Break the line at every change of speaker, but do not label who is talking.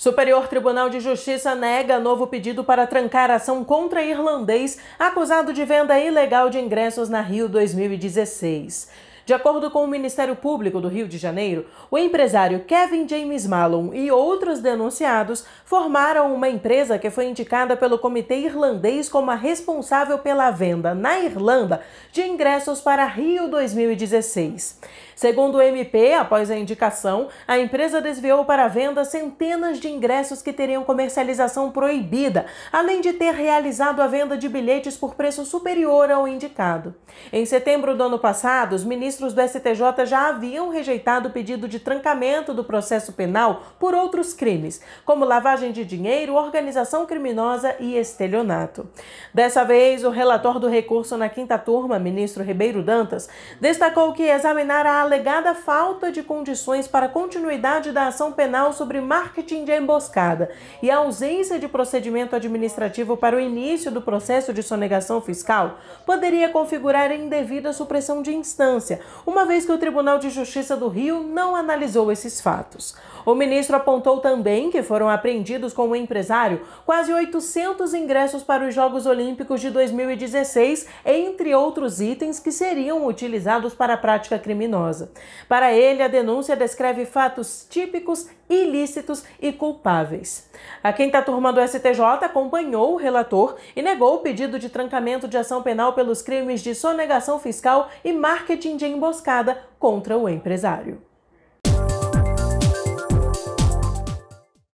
Superior Tribunal de Justiça nega novo pedido para trancar ação contra irlandês acusado de venda ilegal de ingressos na Rio 2016. De acordo com o Ministério Público do Rio de Janeiro, o empresário Kevin James Malone e outros denunciados formaram uma empresa que foi indicada pelo Comitê Irlandês como a responsável pela venda na Irlanda de ingressos para Rio 2016. Segundo o MP, após a indicação, a empresa desviou para a venda centenas de ingressos que teriam comercialização proibida, além de ter realizado a venda de bilhetes por preço superior ao indicado. Em setembro do ano passado, os ministros ministros do STJ já haviam rejeitado o pedido de trancamento do processo penal por outros crimes, como lavagem de dinheiro, organização criminosa e estelionato. Dessa vez, o relator do recurso na quinta turma, ministro Ribeiro Dantas, destacou que examinar a alegada falta de condições para continuidade da ação penal sobre marketing de emboscada e a ausência de procedimento administrativo para o início do processo de sonegação fiscal poderia configurar indevida supressão de instância, uma vez que o Tribunal de Justiça do Rio não analisou esses fatos. O ministro apontou também que foram apreendidos com o empresário quase 800 ingressos para os Jogos Olímpicos de 2016, entre outros itens que seriam utilizados para a prática criminosa. Para ele, a denúncia descreve fatos típicos, ilícitos e culpáveis. A quinta turma do STJ acompanhou o relator e negou o pedido de trancamento de ação penal pelos crimes de sonegação fiscal e marketing de emboscada contra o empresário.